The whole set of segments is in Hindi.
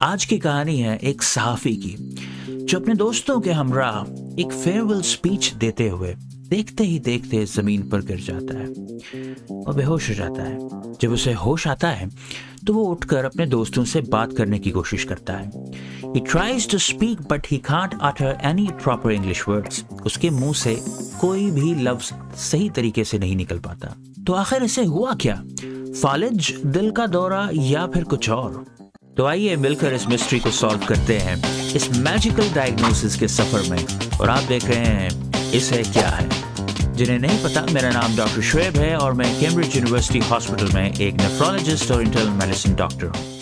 आज की कहानी है एक सहाफ़ी की, जो अपने दोस्तों के हमरा एक फेयरवेल स्पीच देते हुए देखते ही देखते ज़मीन पर गिर जाता है और बेहोश हो जाता है। जब उसे होश आता है तो वो उठकर अपने दोस्तों से बात करने की कोशिश करता है। He tries to speak, but he can't utter any proper English words. उसके मुँह से कोई भी लफ्ज सही तरीके से नहीं निकल पाता। तो आखिर इसे हुआ क्या? फालिज, दिल का दौरा या फिर कुछ और? तो आइए मिलकर इस मिस्ट्री को सॉल्व करते हैं इस मैजिकल डायग्नोसिस के सफ़र में। और आप देख रहे हैं, इसे क्या है? जिन्हें नहीं पता, मेरा नाम डॉक्टर शुएब है और मैं कैम्ब्रिज यूनिवर्सिटी हॉस्पिटल में एक नेफ्रोलॉजिस्ट और इंटरनल मेडिसिन डॉक्टर हूँ।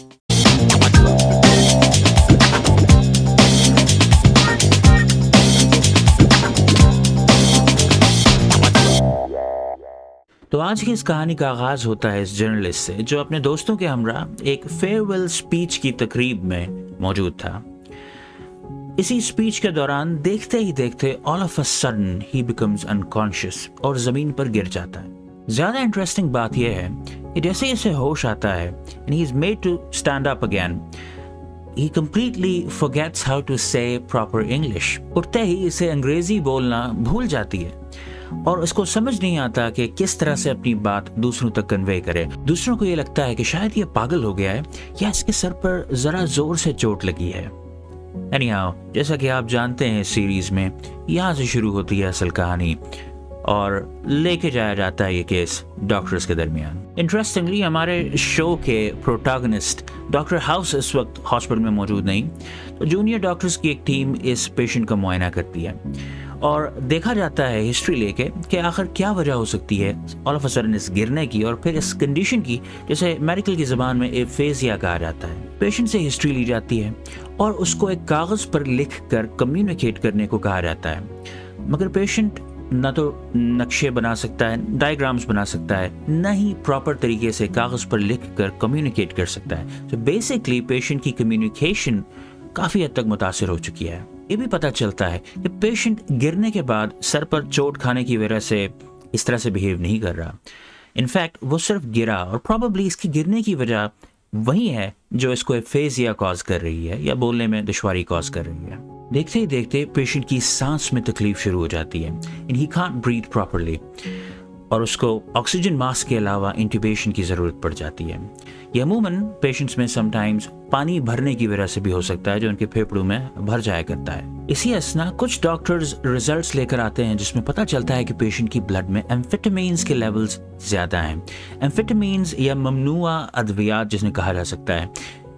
तो आज की इस कहानी का आगाज़ होता है इस जर्नलिस्ट से, जो अपने दोस्तों के हमरा एक फेयरवेल स्पीच की तकरीब में मौजूद था इसी स्पीच के दौरान देखते ही देखते all of a sudden he becomes unconscious और ज़मीन पर गिर जाता है ज़्यादा इंटरेस्टिंग बात यह है कि जैसे इसे होश आता है and he is made to stand up again he completely forgets how to say proper English. उठते ही इसे अंग्रेज़ी बोलना भूल जाती है और उसको समझ नहीं आता कि किस तरह से अपनी बात दूसरों तक कन्वे करे। दूसरों को ये लगता है कि शायद ये पागल हो गया है या इसके सर पर जरा ज़ोर से चोट लगी है। Anyhow, जैसा कि आप जानते हैं सीरीज़ में यहाँ से शुरू होती है असल कहानी और लेके जाया जाता है ये केस डॉक्टर्स के दरमियान। इंटरेस्टिंगली हमारे शो के प्रोटागनिस्ट डॉक्टर हाउस इस वक्त हॉस्पिटल में मौजूद नहीं तो जूनियर डॉक्टर्स की एक टीम इस पेशेंट का मुआयना करती है। और देखा जाता है हिस्ट्री लेके कि आखिर क्या वजह हो सकती है। ऑल ऑफ़ सडन इस गिरने की और फिर इस कंडीशन की, जैसे मेडिकल की ज़बान में एफेजिया कहा जाता है। पेशेंट से हिस्ट्री ली जाती है और उसको एक कागज़ पर लिख कर कम्युनिकेट करने को कहा जाता है। मगर पेशेंट ना तो नक्शे बना सकता है डायग्राम्स बना सकता है, न ही प्रॉपर तरीके से कागज़ पर लिख कर कम्युनिकेट कर सकता है। तो बेसिकली पेशेंट की कम्युनिकेशन काफ़ी हद तक मुतासर हो चुकी है। ये भी पता चलता है कि पेशेंट गिरने के बाद सर पर चोट खाने की वजह से इस तरह से बिहेव नहीं कर रहा। इनफैक्ट वो सिर्फ़ गिरा और प्रॉबली इसकी गिरने की वजह वही है जो इसको फेजिया कॉज कर रही है या बोलने में दुश्वारी कॉज कर रही है। देखते ही देखते पेशेंट की सांस में तकलीफ़ शुरू हो जाती है इन ही कांट ब्रीथ प्रॉपरली और उसको ऑक्सीजन मास्क के अलावा इंट्यूबेशन की ज़रूरत पड़ जाती है। ये अमूमन पेशेंट्स में समटाइम्स पानी भरने की वजह से भी हो सकता है, जो उनके फेफड़ों में भर जाया करता है। इसी असना कुछ डॉक्टर्स रिजल्ट्स लेकर आते हैं, जिसमें पता चलता है कि पेशेंट की ब्लड में एम्फेटामीन्स के लेवल्स ज़्यादा हैं। एम्फेटामीन्स या ममनुआ अद्वियात, जिसने कहा जा सकता है,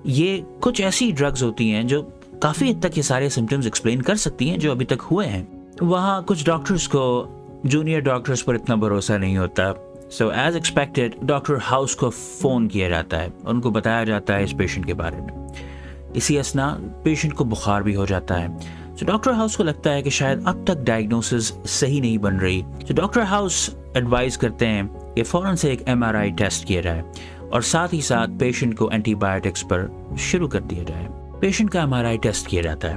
ये कुछ ऐसी ड्रग्स होती हैं जो काफ़ी हद तक ये सारे सिम्टम्स एक्सप्लेन कर सकती हैं, जो अभी तक हुए हैं। वहाँ कुछ डॉक्टर्स को जूनियर डॉक्टर्स पर इतना भरोसा नहीं होता। So as expected doctor House को फ़ोन किया जाता है। उनको बताया जाता है इस पेशेंट के बारे में। इसी असना पेशेंट को बुखार भी हो जाता है। तो डॉक्टर हाउस को लगता है कि शायद अब तक डायग्नोसिस सही नहीं बन रही। तो डॉक्टर हाउस एडवाइस करते हैं कि फ़ौरन से एक एमआरआई टेस्ट किया जाए और साथ ही साथ पेशेंट को एंटीबायोटिक्स पर शुरू कर दिया जाए। पेशेंट का एमआरआई टेस्ट किया जाता है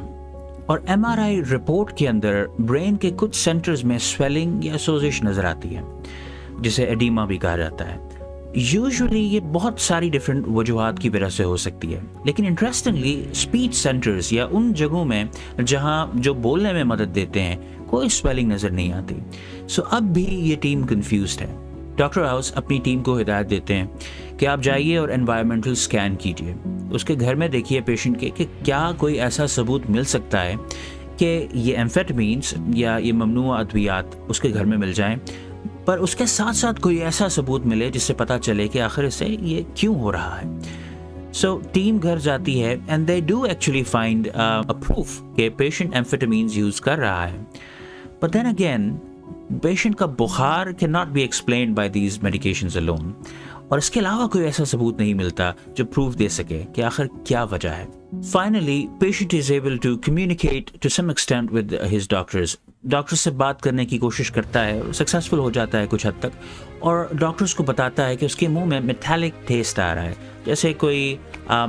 और एमआरआई रिपोर्ट के अंदर ब्रेन के कुछ सेंटर्स में स्वेलिंग या सोजिश नज़र आती है। जिसे एडीमा भी कहा जाता है। यूजुअली ये बहुत सारी डिफरेंट वजूहत की वजह से हो सकती है। लेकिन इंटरेस्टिंगली स्पीच सेंटर्स या उन जगहों में जहाँ जो बोलने में मदद देते हैं, कोई स्पेलिंग नज़र नहीं आती। सो अब भी ये टीम कन्फ्यूज़ है। डॉक्टर हाउस अपनी टीम को हिदायत देते हैं कि आप जाइए और एनवायरमेंटल स्कैन कीजिए। उसके घर में देखिए पेशेंट के कि क्या कोई ऐसा सबूत मिल सकता है कि ये एम्फेटमीन्स या ये ममनू अद्वियात उसके घर में मिल जाएँ। पर उसके साथ साथ कोई ऐसा सबूत मिले जिससे पता चले कि आखिर से ये क्यों हो रहा है? सो टीम घर जाती है and they do actually find proof कि पेशेंट एम्फेटामीन्स यूज़ कर रहा है। बट देन अगेन पेशेंट का बुखार can not be explain by these medications alone और इसके अलावा कोई ऐसा सबूत नहीं मिलता जो प्रूफ दे सके कि आखिर क्या वजह है। Finally patient is able to communicate to some extent with his doctors doctor से बात करने की कोशिश करता है सक्सेसफुल हो जाता है कुछ हद तक और डॉक्टर्स को बताता है कि उसके मुँह में मेथेलिक टेस्ट आ रहा है जैसे कोई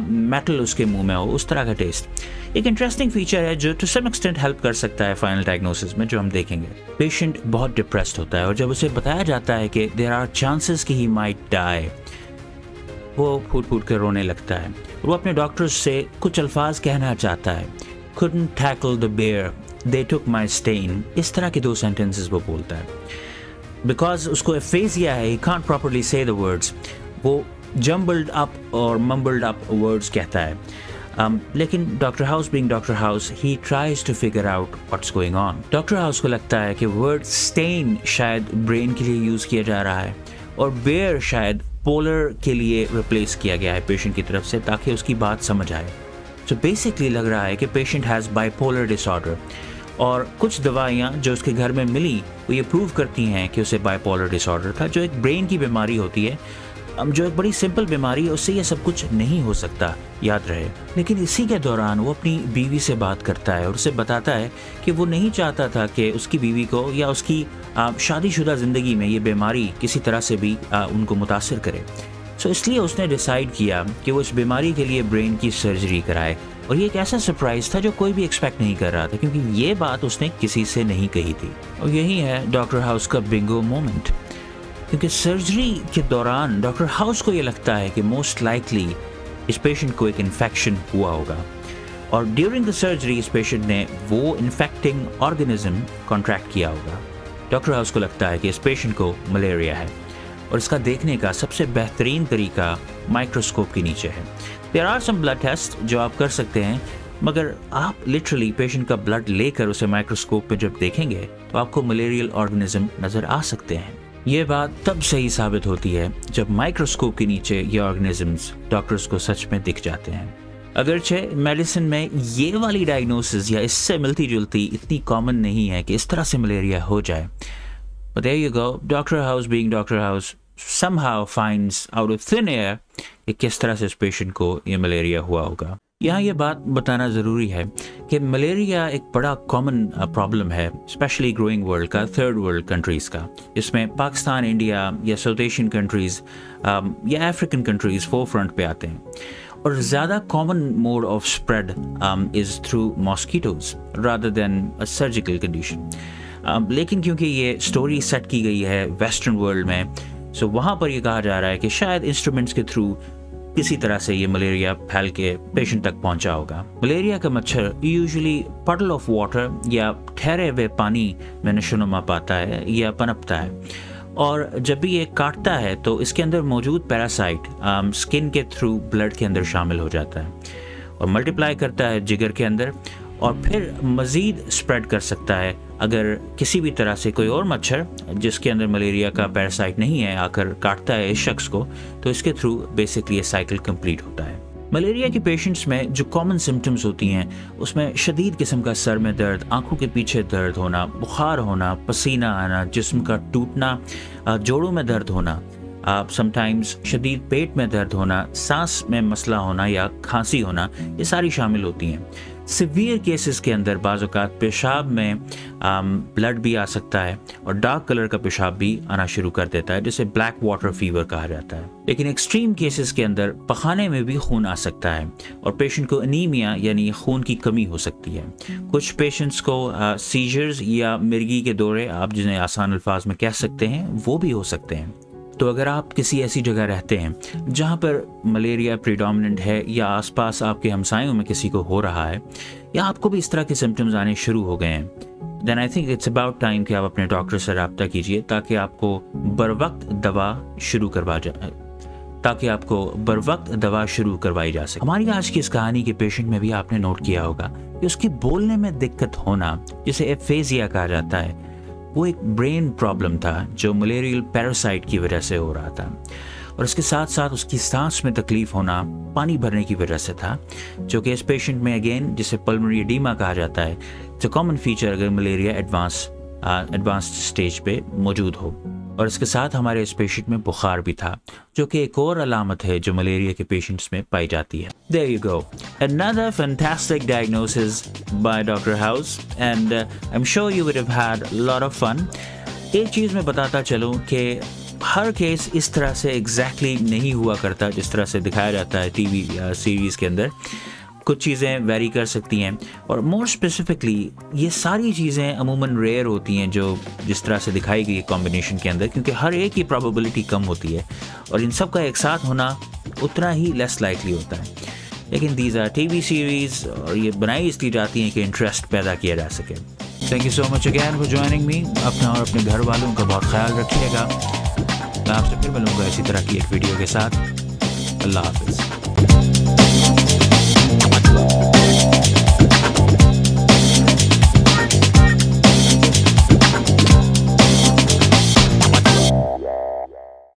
मेटल uh, उसके मुँह में हो उस तरह का टेस्ट एक इंटरेस्टिंग फीचर है जो टू सम एक्सटेंट हेल्प कर सकता है फाइनल डायग्नोसिस में जो हम देखेंगे। पेशेंट बहुत डिप्रेस्ड होता है और जब उसे बताया जाता है कि देर आर चांसेस कि ही माइट डाई वो फूट फूट कर रोने लगता है। वो अपने डॉक्टर्स से कुछ अल्फाज कहना चाहता है। Couldn't tackle the bear. They took my stain. इस तरह के दो सेंटेंसेस वो बोलता है। बिकॉज़ उसको एफेजिया है ही can't properly say the words वो जम्बल्ड अप और मम्बल्ड अप वर्ड्स कहता है। Um, लेकिन doctor House being doctor House he tries to figure out what's going on doctor House को लगता है कि वर्ड स्टेन शायद ब्रेन के लिए यूज़ किया जा रहा है। और बेयर शायद पोलर के लिए रिप्लेस किया गया है पेशेंट की तरफ़ से ताकि उसकी बात समझ आए। तो बेसिकली लग रहा है कि पेशेंट हैज़ बाइपोलर डिसऑर्डर और कुछ दवाइयाँ जो उसके घर में मिली, वो ये प्रूव करती हैं कि उसे बाइपोलर डिसऑर्डर था, जो एक ब्रेन की बीमारी होती है जो एक बड़ी सिंपल बीमारी है उससे ये सब कुछ नहीं हो सकता, याद रहे। लेकिन इसी के दौरान वो अपनी बीवी से बात करता है और उसे बताता है कि वो नहीं चाहता था कि उसकी बीवी को या उसकी शादीशुदा ज़िंदगी में ये बीमारी किसी तरह से भी उनको मुतासर करे। सो इसलिए उसने डिसाइड किया कि वो इस बीमारी के लिए ब्रेन की सर्जरी कराए। और ये एक ऐसा सरप्राइज़ था जो कोई भी एक्सपेक्ट नहीं कर रहा था, क्योंकि ये बात उसने किसी से नहीं कही थी। और यही है डॉक्टर हाउस का बिंगो मोमेंट क्योंकि सर्जरी के दौरान डॉक्टर हाउस को ये लगता है कि मोस्ट लाइकली इस पेशेंट को एक इन्फेक्शन हुआ होगा। और ड्यूरिंग द सर्जरी इस पेशेंट ने वो इन्फेक्टिंग ऑर्गेनिज्म कॉन्ट्रैक्ट किया होगा। डॉक्टर हाउस को लगता है कि इस पेशेंट को मलेरिया है। और इसका देखने का सबसे बेहतरीन तरीका माइक्रोस्कोप के नीचे है। There are some blood test जो आप कर सकते हैं, मगर आप लिटरली पेशेंट का ब्लड लेकर उसे माइक्रोस्कोप में जब देखेंगे तो आपको मलेरियल ऑर्गेनिज्म नज़र आ सकते हैं। ये बात तब सही साबित होती है जब माइक्रोस्कोप के नीचे ये ऑर्गेनिजम्स डॉक्टर्स को सच में दिख जाते हैं अगरचे मेडिसिन में ये वाली डायग्नोसिस या इससे मिलती जुलती इतनी कॉमन नहीं है कि इस तरह से मलेरिया हो जाए But there you go, Dr. House being Dr. House somehow finds out of thin air कि किस तरह से इस पेशेंट को ये मलेरिया हुआ होगा यहाँ ये बात बताना ज़रूरी है कि मलेरिया एक बड़ा कॉमन प्रॉब्लम है स्पेशली ग्रोइंग वर्ल्ड का थर्ड वर्ल्ड कंट्रीज़ का। इसमें पाकिस्तान, इंडिया या साउथ एशियन कंट्रीज़ या अफ्रीकन कंट्रीज़ फोर फ्रंट पे आते हैं। और ज़्यादा common mode of spread is through mosquitoes rather than a surgical condition लेकिन क्योंकि ये स्टोरी सेट की गई है वेस्टर्न वर्ल्ड में सो वहाँ पर यह कहा जा रहा है कि शायद इंस्ट्रूमेंट्स के थ्रू किसी तरह से ये मलेरिया फैल के पेशेंट तक पहुँचा होगा। मलेरिया का मच्छर यूजुअली पटल ऑफ़ वाटर या ठहरे हुए पानी में नशोनुमा पाता है या पनपता है। और जब भी ये काटता है तो इसके अंदर मौजूद पैरासाइट स्किन के थ्रू ब्लड के अंदर शामिल हो जाता है। और मल्टीप्लाई करता है जिगर के अंदर। और फिर मज़ीद स्प्रेड कर सकता है। अगर किसी भी तरह से कोई और मच्छर, जिसके अंदर मलेरिया का पैरासाइट नहीं है, आकर काटता है इस शख्स को तो इसके थ्रू बेसिकली ये साइकिल कंप्लीट होता है। मलेरिया के पेशेंट्स में जो कॉमन सिम्टम्स होती हैं, उसमें शदीद किस्म का सर में दर्द, आँखों के पीछे दर्द होना, बुखार होना, पसीना आना, जिस्म का टूटना जोड़ों में दर्द होना, आप समटाइम्स शदीद पेट में दर्द होना, सांस में मसला होना या खांसी होना, ये सारी शामिल होती हैं। सिवियर केसेस के अंदर बाज़ात पेशाब में ब्लड भी आ सकता है और डार्क कलर का पेशाब भी आना शुरू कर देता है, जिसे ब्लैक वाटर फीवर कहा जाता है। लेकिन एक्सट्रीम केसेस के अंदर पखाने में भी खून आ सकता है और पेशेंट को अनीमिया यानी खून की कमी हो सकती है। कुछ पेशेंट्स को सीजर्स या मिर्गी के दौरे, आप जिन्हें आसान अल्फाज में कह सकते हैं, वो भी हो सकते हैं। तो अगर आप किसी ऐसी जगह रहते हैं जहाँ पर मलेरिया प्रीडोमिनेंट है या आसपास आपके हमसायों में किसी को हो रहा है, या आपको भी इस तरह के सिम्टम्स आने शुरू हो गए हैं then I think it's about time कि आप अपने डॉक्टर से रबता कीजिए ताकि आपको बर वक्त दवा शुरू करवा जाए ताकि आपको बर वक्त दवा शुरू करवाई जा सके। हमारी आज की इस कहानी के पेशेंट में भी आपने नोट किया होगा कि उसके बोलने में दिक्कत होना, जिसे एफेजिया कहा जाता है वो एक ब्रेन प्रॉब्लम था जो मलेरियल पैरासाइट की वजह से हो रहा था। और इसके साथ साथ उसकी सांस में तकलीफ़ होना पानी भरने की वजह से था, जो कि इस पेशेंट में अगेन जिसे पल्मरी डीमा कहा जाता है तो कॉमन फीचर अगर मलेरिया एडवांस एडवांस स्टेज पे मौजूद हो। और इसके साथ हमारे इस पेशेंट में बुखार भी था जो कि एक और अलामत है जो मलेरिया के पेशेंट्स में पाई जाती है There you go. Another fantastic diagnosis by Dr. House and uh, I'm sure you would have had of fun. एक चीज़ मैं बताता चलूँ कि हर केस इस तरह से एग्जैक्टली exactly नहीं हुआ करता जिस तरह से दिखाया जाता है टीवी या सीरीज़ के अंदर कुछ चीज़ें वेरी कर सकती हैं। और मोर स्पेसिफिकली ये सारी चीज़ें अमूमन रेयर होती हैं जो जिस तरह से दिखाई गई कॉम्बिनेशन के अंदर, क्योंकि हर एक की प्रॉबिलिटी कम होती है। और इन सब का एक साथ होना उतना ही लेस लाइकली होता है। लेकिन these are T V series और ये बनाई इसलिए जाती हैं कि इंटरेस्ट पैदा किया जा सके। Thank you so much again for joining me अपना और अपने घर वालों का बहुत ख्याल रखिएगा। मैं आपसे फिर मिलूँगा इसी तरह की एक वीडियो के साथ। अल्लाह हाफिज़।